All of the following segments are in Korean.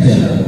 Thank.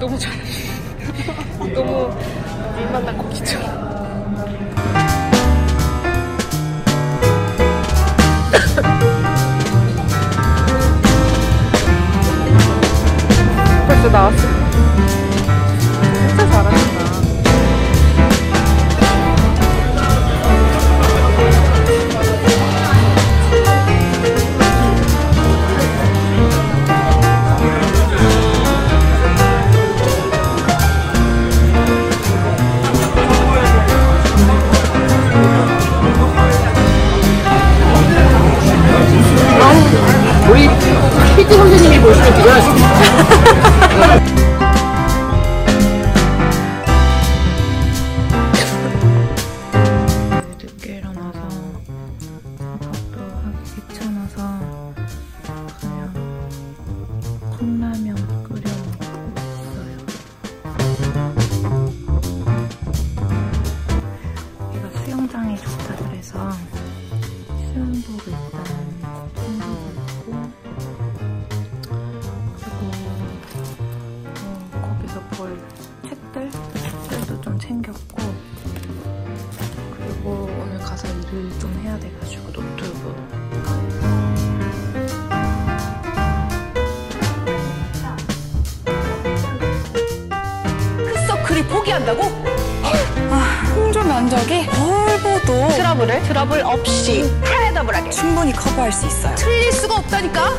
너무 잘해. 너무 물만난 고기처럼. 벌써 나왔어. 귀찮아서 그냥 컵라면 끓여 먹고 있어요. 여기가 수영장이 좋다 그래서 수영복 일단 챙겨고 있고 그리고 어, 거기서 볼 책들? 책들도 좀 챙겼고 그리고 오늘 가서 일을 좀 크서클이 포기한다고? 홍조 면적이 헐보도 트러블을 트러블 없이 타레더블하게 충분히 커버할 수 있어요. 틀릴 수가 없다니까?